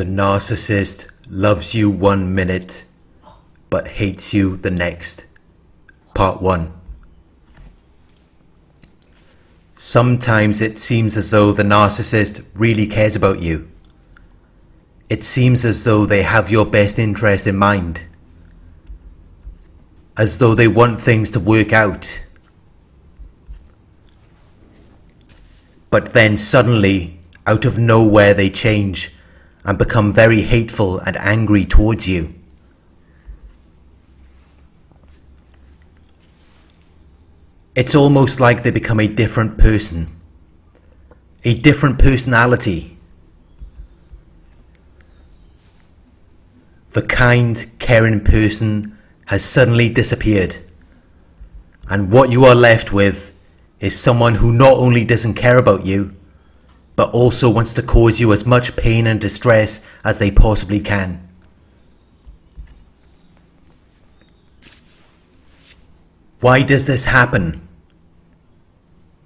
The narcissist loves you one minute but hates you the next. Part 1 Sometimes it seems as though the narcissist really cares about you. It seems as though they have your best interest in mind. As though they want things to work out. But then suddenly, out of nowhere, they change and become very hateful and angry towards you. It's almost like they become a different person, a different personality. The kind, caring person has suddenly disappeared, and what you are left with is someone who not only doesn't care about you, but also wants to cause you as much pain and distress as they possibly can. Why does this happen?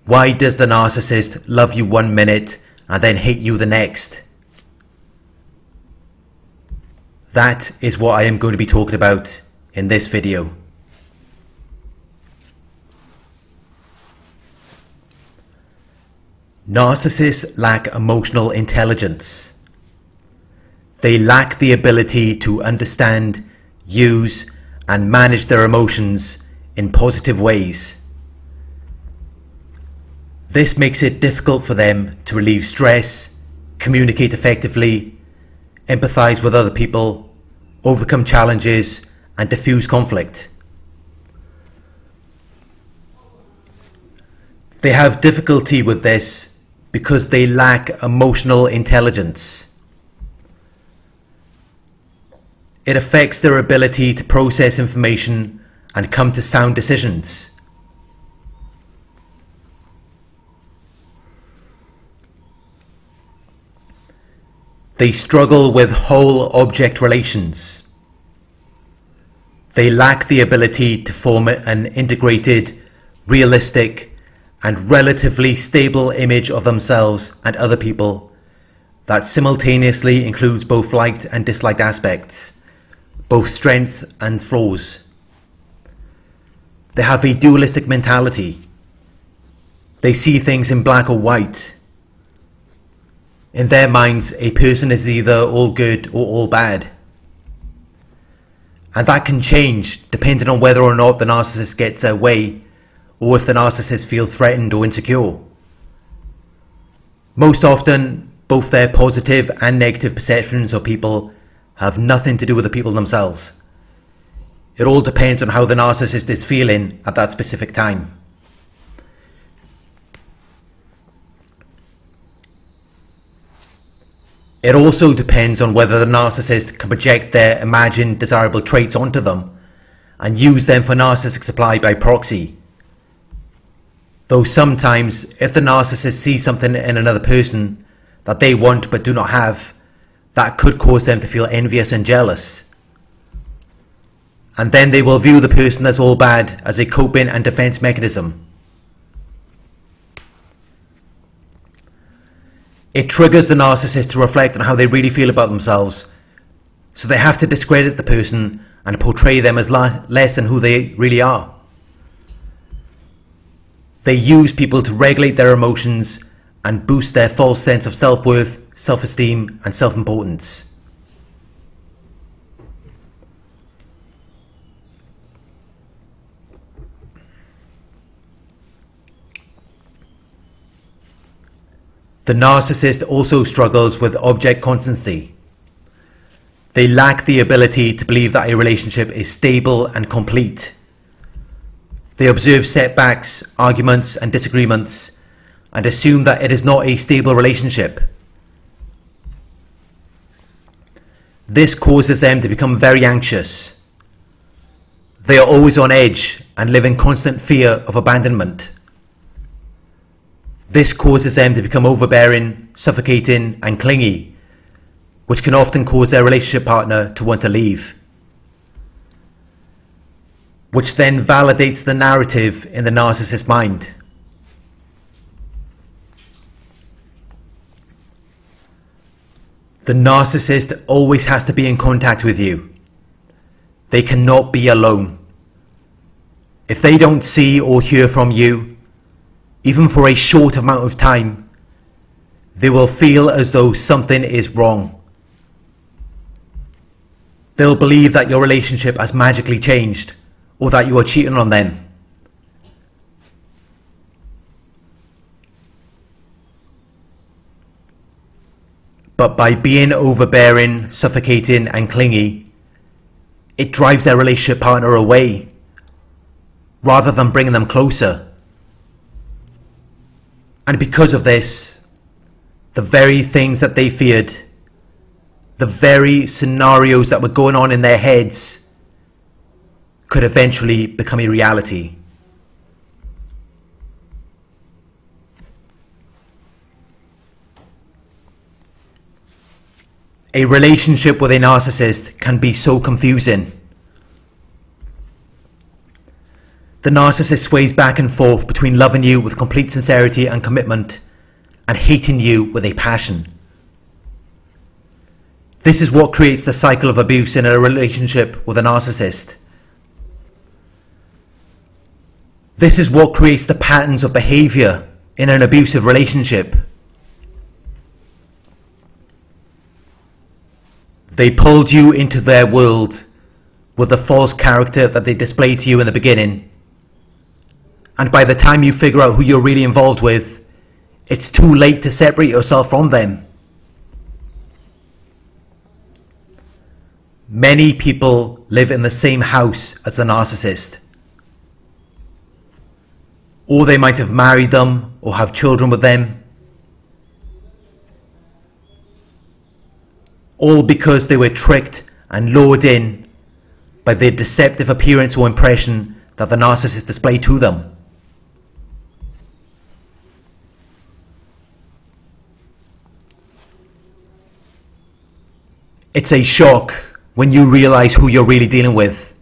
Why does the narcissist love you one minute and then hate you the next? That is what I am going to be talking about in this video. Narcissists lack emotional intelligence. They lack the ability to understand, use, and manage their emotions in positive ways. This makes it difficult for them to relieve stress, communicate effectively, empathize with other people, overcome challenges, and diffuse conflict. They have difficulty with this because they lack emotional intelligence. It affects their ability to process information and come to sound decisions. They struggle with whole object relations. They lack the ability to form an integrated, realistic, and relatively stable image of themselves and other people that simultaneously includes both liked and disliked aspects, both strengths and flaws. They have a dualistic mentality. They see things in black or white. In their minds, a person is either all good or all bad. And that can change depending on whether or not the narcissist gets their way or if the narcissist feels threatened or insecure. Most often, both their positive and negative perceptions of people have nothing to do with the people themselves. It all depends on how the narcissist is feeling at that specific time. It also depends on whether the narcissist can project their imagined desirable traits onto them and use them for narcissistic supply by proxy. Though sometimes, if the narcissist sees something in another person that they want but do not have, that could cause them to feel envious and jealous and then they will view the person as all bad as a coping and defense mechanism. It triggers the narcissist to reflect on how they really feel about themselves, so they have to discredit the person and portray them as less than who they really are. They use people to regulate their emotions and boost their false sense of self-worth, self-esteem and self-importance. The narcissist also struggles with object constancy. They lack the ability to believe that a relationship is stable and complete. They observe setbacks, arguments, and disagreements and assume that it is not a stable relationship. This causes them to become very anxious. They are always on edge and live in constant fear of abandonment. This causes them to become overbearing, suffocating, and clingy, which can often cause their relationship partner to want to leave. Which then validates the narrative in the narcissist's mind. The narcissist always has to be in contact with you. They cannot be alone. If they don't see or hear from you, even for a short amount of time, they will feel as though something is wrong. They'll believe that your relationship has magically changed or that you are cheating on them. But by being overbearing, suffocating, and clingy, it drives their relationship partner away rather than bringing them closer. And because of this, the very things that they feared, the very scenarios that were going on in their heads, could eventually become a reality. A relationship with a narcissist can be so confusing. The narcissist sways back and forth between loving you with complete sincerity and commitment and hating you with a passion. This is what creates the cycle of abuse in a relationship with a narcissist. This is what creates the patterns of behavior in an abusive relationship. They pulled you into their world with the false character that they displayed to you in the beginning. And by the time you figure out who you're really involved with, it's too late to separate yourself from them. Many people live in the same house as a narcissist. Or they might have married them or have children with them. all because they were tricked and lured in by the deceptive appearance or impression that the narcissist displayed to them. It's a shock when you realize who you're really dealing with.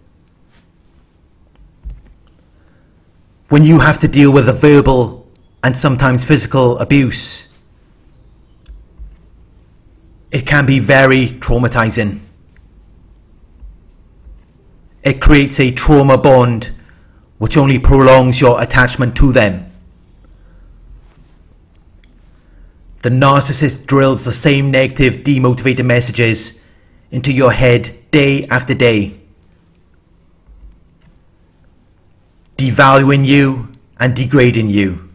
When you have to deal with the verbal and sometimes physical abuse it can be very traumatizing. It creates a trauma bond which only prolongs your attachment to them. The narcissist drills the same negative, demotivated messages into your head day after day, devaluing you and degrading you,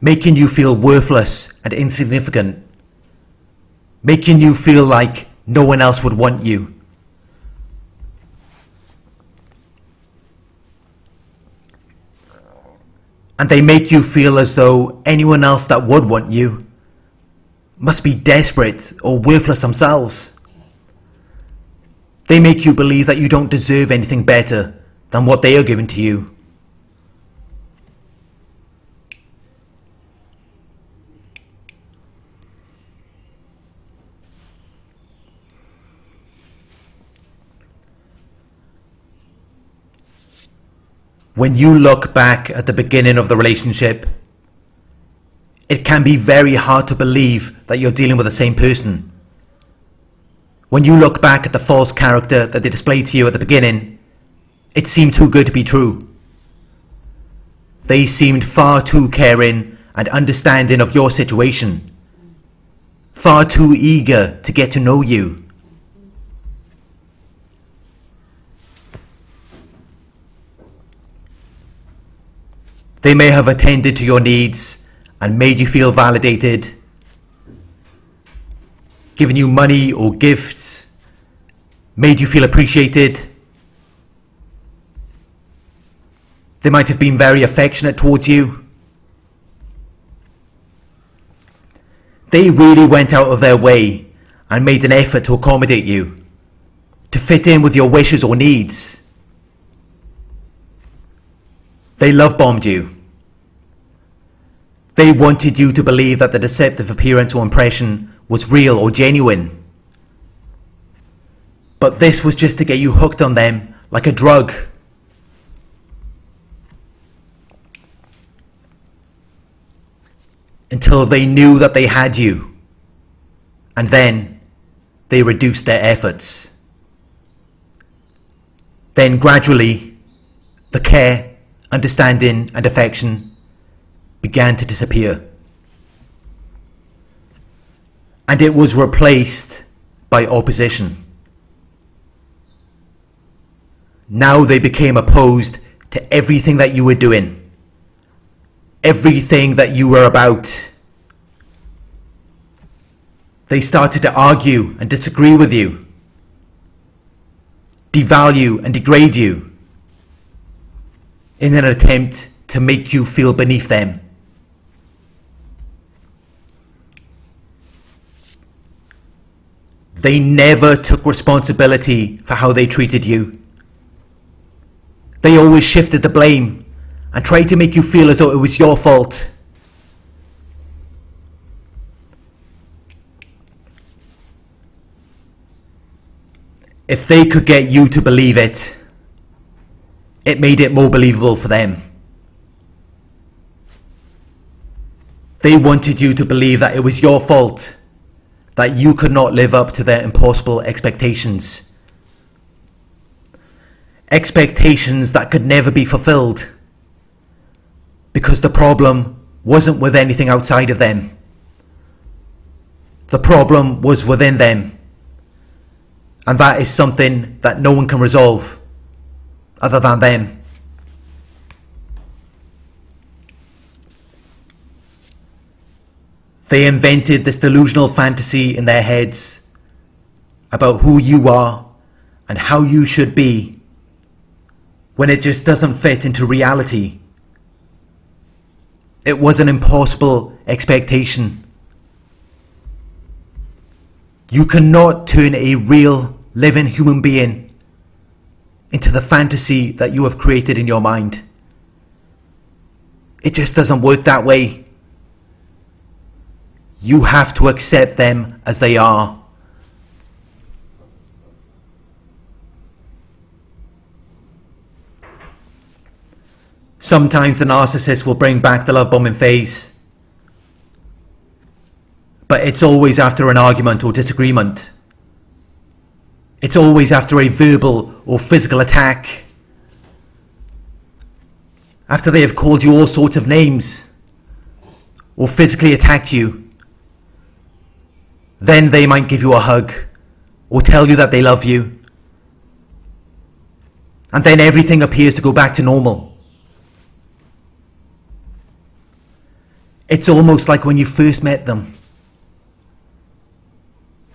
making you feel worthless and insignificant making you feel like no one else would want you. And they make you feel as though anyone else that would want you must be desperate or worthless themselves. They make you believe that you don't deserve anything better than what they are giving to you. when you look back at the beginning of the relationship, it can be very hard to believe that you're dealing with the same person. When you look back at the false character that they displayed to you at the beginning, it seemed too good to be true. They seemed far too caring and understanding of your situation, far too eager to get to know you. They may have attended to your needs and made you feel validated, given you money or gifts, made you feel appreciated. They might have been very affectionate towards you. They really went out of their way and made an effort to accommodate you, to fit in with your wishes or needs. They love bombed you. They wanted you to believe that the deceptive appearance or impression was real or genuine. But this was just to get you hooked on them like a drug. Until they knew that they had you. and then they reduced their efforts. Then gradually, the care, understanding, and affection began to disappear. And it was replaced by opposition. Now they became opposed to everything that you were doing, everything that you were about. They started to argue and disagree with you, devalue and degrade you in an attempt to make you feel beneath them. They never took responsibility for how they treated you. They always shifted the blame and tried to make you feel as though it was your fault. If they could get you to believe it, it made it more believable for them. They wanted you to believe that it was your fault, that you could not live up to their impossible expectations expectations that could never be fulfilled because the problem wasn't with anything outside of them. The problem was within them. And that is something that no one can resolve other than them. They invented this delusional fantasy in their heads about who you are and how you should be when it just doesn't fit into reality. It was an impossible expectation. You cannot turn a real, living human being into the fantasy that you have created in your mind. It just doesn't work that way. You have to accept them as they are. Sometimes the narcissist will bring back the love bombing phase. But it's always after an argument or disagreement. It's always after a verbal or physical attack. After they have called you all sorts of names or physically attacked you. Then they might give you a hug or tell you that they love you. And then everything appears to go back to normal. It's almost like when you first met them.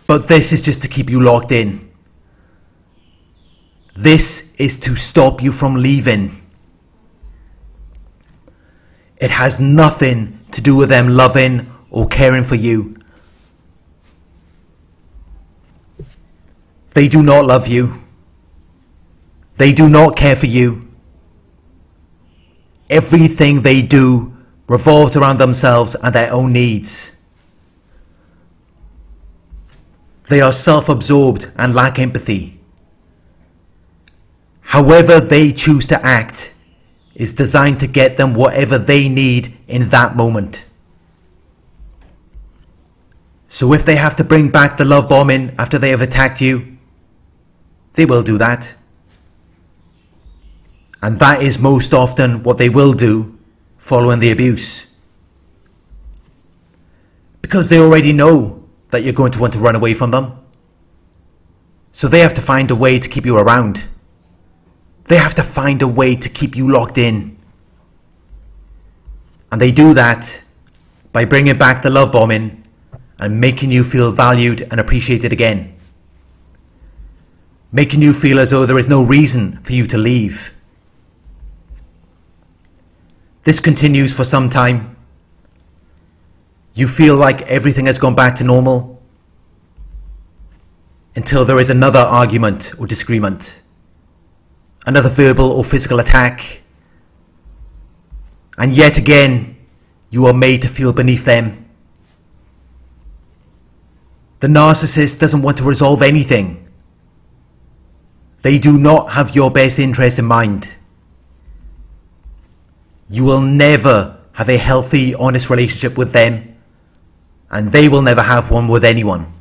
But this is just to keep you locked in. This is to stop you from leaving. It has nothing to do with them loving or caring for you. They do not love you. They do not care for you. Everything they do revolves around themselves and their own needs. They are self absorbed and lack empathy. However, they choose to act is designed to get them whatever they need in that moment. So, if they have to bring back the love bombing after they have attacked you, they will do that. And that is most often what they will do following the abuse. Because they already know that you're going to want to run away from them. So they have to find a way to keep you around. They have to find a way to keep you locked in. And they do that by bringing back the love bombing and making you feel valued and appreciated again. Making you feel as though there is no reason for you to leave. This continues for some time. You feel like everything has gone back to normal until there is another argument or disagreement, another verbal or physical attack, and yet again you are made to feel beneath them. The narcissist doesn't want to resolve anything. They do not have your best interest in mind. You will never have a healthy, honest relationship with them, and they will never have one with anyone.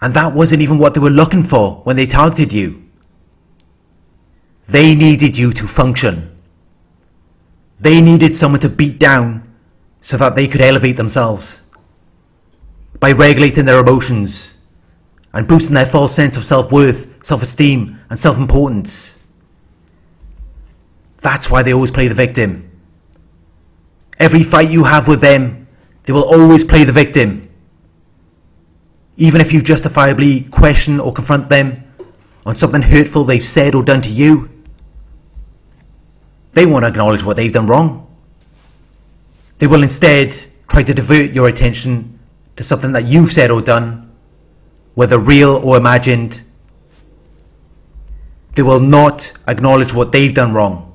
And that wasn't even what they were looking for when they targeted you. They needed you to function. They needed someone to beat down so that they could elevate themselves. By regulating their emotions and boosting their false sense of self worth, self esteem, and self importance. That's why they always play the victim. Every fight you have with them, they will always play the victim. Even if you justifiably question or confront them on something hurtful they've said or done to you, they won't acknowledge what they've done wrong. They will instead try to divert your attention to something that you've said or done, whether real or imagined. They will not acknowledge what they've done wrong.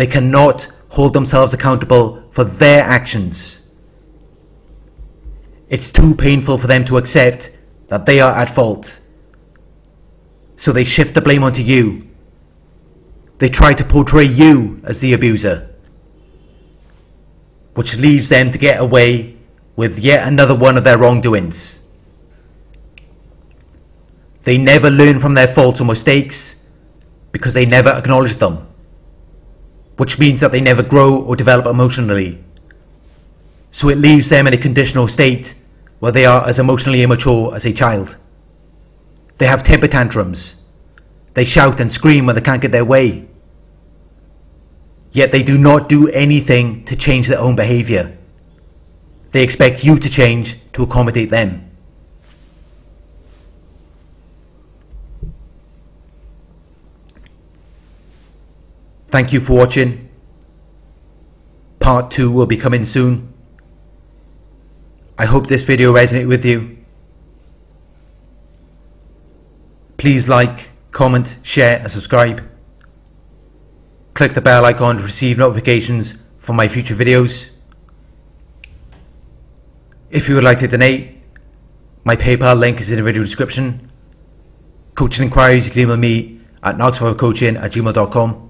They cannot hold themselves accountable for their actions. It's too painful for them to accept that they are at fault. So they shift the blame onto you. They try to portray you as the abuser, which leaves them to get away with yet another one of their wrongdoings. They never learn from their faults or mistakes because they never acknowledge them which means that they never grow or develop emotionally. So it leaves them in a conditional state where they are as emotionally immature as a child. They have temper tantrums. They shout and scream when they can't get their way. Yet they do not do anything to change their own behaviour. They expect you to change to accommodate them. Thank you for watching. Part 2 will be coming soon. I hope this video resonated with you. Please like, comment, share and subscribe. Click the bell icon to receive notifications for my future videos. If you would like to donate, my PayPal link is in the video description. Coaching inquiries, you can email me at knox5coaching at gmail.com.